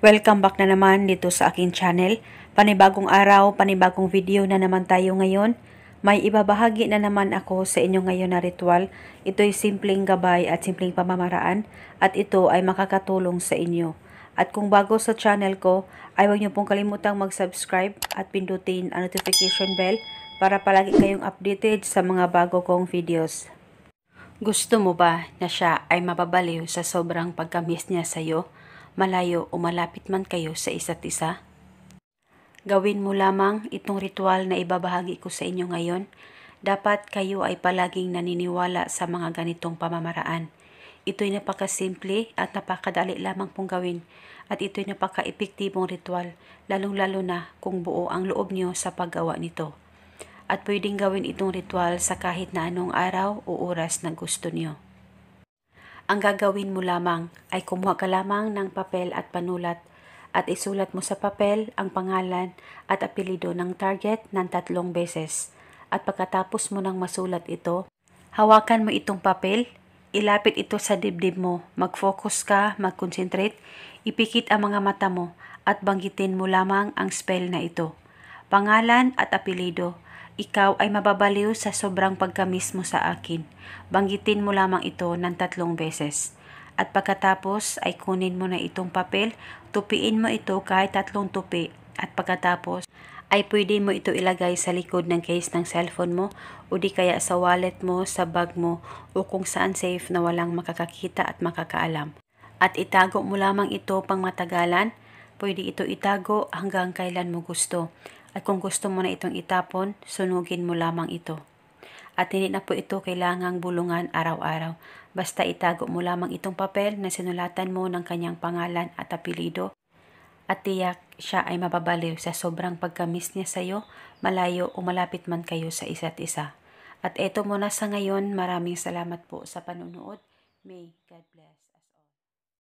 Welcome back na naman dito sa aking channel. Panibagong araw, panibagong video na naman tayo ngayon. May ibabahagi na naman ako sa inyo ngayon na ritual. Ito'y simpleng gabay at simpleng pamamaraan at ito ay makakatulong sa inyo. At kung bago sa channel ko, ay huwag niyo pong kalimutang mag-subscribe at pindutin ang notification bell para palagi kayong updated sa mga bago kong videos. Gusto mo ba na siya ay mababaliw sa sobrang pagkamis niya sa iyo, malayo o malapit man kayo sa isa't isa? Gawin mo lamang itong ritual na ibabahagi ko sa inyo ngayon. Dapat kayo ay palaging naniniwala sa mga ganitong pamamaraan. Ito'y napakasimple at napakadali lamang pong gawin at ito'y napaka-epektibong ritual, lalong-lalo na kung buo ang loob niyo sa paggawa nito at pwedeng gawin itong ritual sa kahit na anong araw o oras na gusto niyo. Ang gagawin mo lamang ay kumuha ka lamang ng papel at panulat at isulat mo sa papel ang pangalan at apelido ng target ng tatlong beses. At pagkatapos mo nang masulat ito, hawakan mo itong papel, ilapit ito sa dibdib mo, mag-focus ka, mag-concentrate, ipikit ang mga mata mo at banggitin mo lamang ang spell na ito. Pangalan at apelido ikaw ay mababaliw sa sobrang pagkamis mo sa akin. Banggitin mo lamang ito ng tatlong beses. At pagkatapos ay kunin mo na itong papel, tupiin mo ito kahit tatlong tupi. At pagkatapos ay pwede mo ito ilagay sa likod ng case ng cellphone mo o di kaya sa wallet mo, sa bag mo o kung saan safe na walang makakakita at makakaalam. At itago mo lamang ito pang matagalan, pwede ito itago hanggang kailan mo gusto. At kung gusto mo na itong itapon, sunugin mo lamang ito. At hindi na po ito kailangang bulungan araw-araw. Basta itago mo lamang itong papel na sinulatan mo ng kanyang pangalan at apelido. At tiyak siya ay mababaliw sa sobrang pagkamis niya sa iyo, malayo o malapit man kayo sa isa't isa. At eto muna sa ngayon, maraming salamat po sa panunood. May God bless.